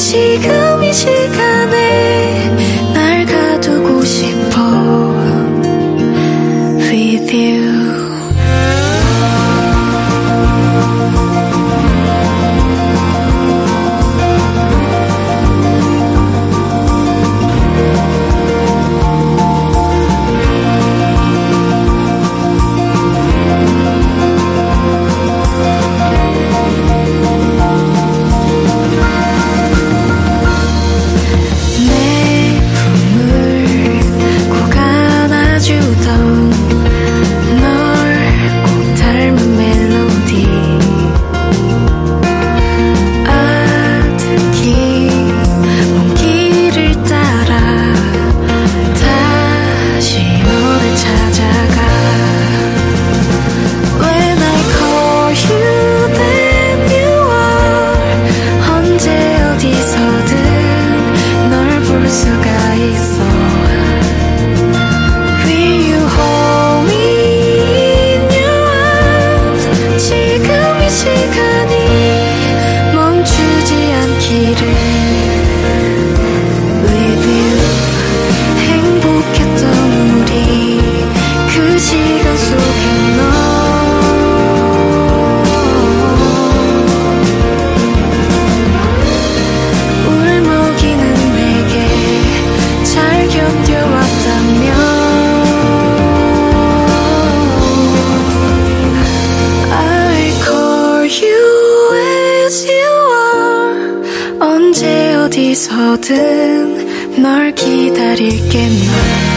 几个明星 어디서든 널 기다릴게 난